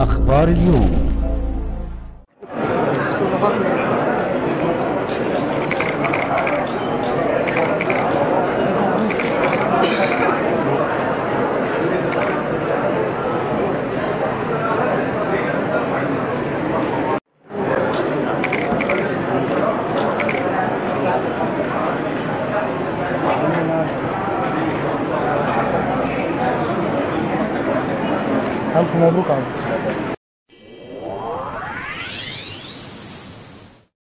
أخبار اليوم. Halb in der Druckanlage.